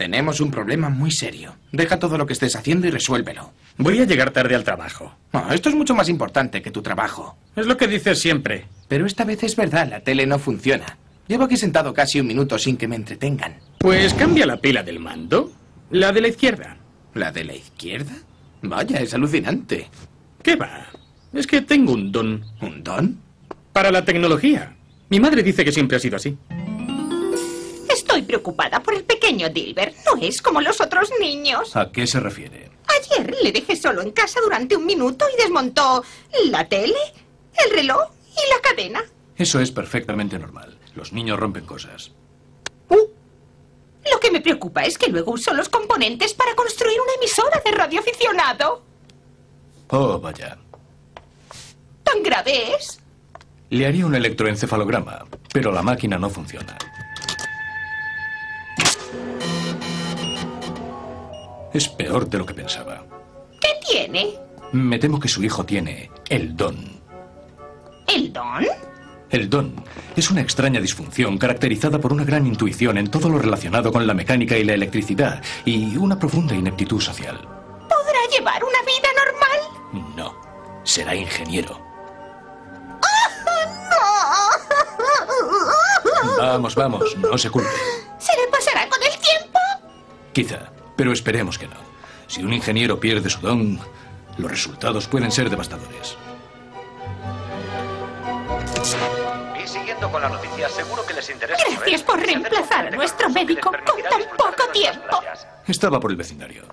Tenemos un problema muy serio. Deja todo lo que estés haciendo y resuélvelo. Voy a llegar tarde al trabajo. No, esto es mucho más importante que tu trabajo. Es lo que dices siempre. Pero esta vez es verdad, la tele no funciona. Llevo aquí sentado casi un minuto sin que me entretengan. Pues cambia la pila del mando. La de la izquierda. ¿La de la izquierda? Vaya, es alucinante. ¿Qué va? Es que tengo un don. ¿Un don? Para la tecnología. Mi madre dice que siempre ha sido así. Preocupada por el pequeño Dilbert. No es como los otros niños. ¿A qué se refiere? Ayer le dejé solo en casa durante un minuto y desmontó la tele, el reloj y la cadena. Eso es perfectamente normal. Los niños rompen cosas. Lo que me preocupa es que luego usó los componentes para construir una emisora de radioaficionado. Oh, vaya. ¿Tan grave es? Le haría un electroencefalograma, pero la máquina no funciona. Es peor de lo que pensaba. ¿Qué tiene? Me temo que su hijo tiene el don. ¿El don? El don es una extraña disfunción caracterizada por una gran intuición en todo lo relacionado con la mecánica y la electricidad y una profunda ineptitud social. ¿Podrá llevar una vida normal? No, será ingeniero. Vamos, vamos, no se culpe. ¿Se le pasará con el tiempo? Quizá, pero esperemos que no. Si un ingeniero pierde su don, los resultados pueden ser devastadores. Y siguiendo con la noticia, seguro que les interesa. Gracias por reemplazar a nuestro médico con tan poco tiempo. Estaba por el vecindario.